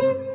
you.